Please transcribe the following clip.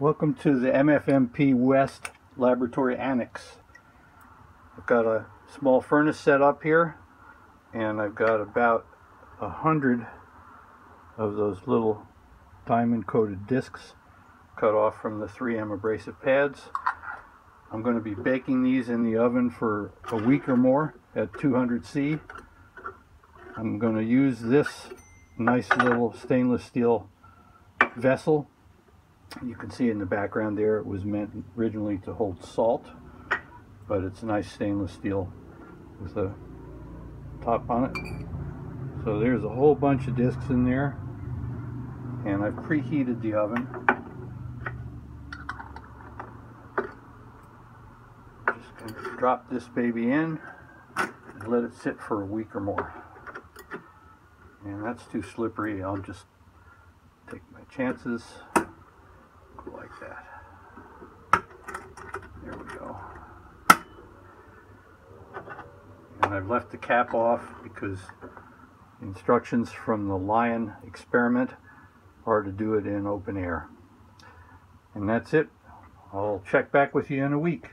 Welcome to the MFMP West Laboratory Annex. I've got a small furnace set up here and I've got about a hundred of those little diamond coated discs cut off from the 3M abrasive pads. I'm going to be baking these in the oven for a week or more at 200C. I'm going to use this nice little stainless steel vessel you can see in the background there it was meant originally to hold salt but it's a nice stainless steel with a top on it. So there's a whole bunch of discs in there and I've preheated the oven. Just gonna drop this baby in and let it sit for a week or more. And that's too slippery. I'll just take my chances like that. There we go. And I've left the cap off because instructions from the Lion experiment are to do it in open air. And that's it. I'll check back with you in a week.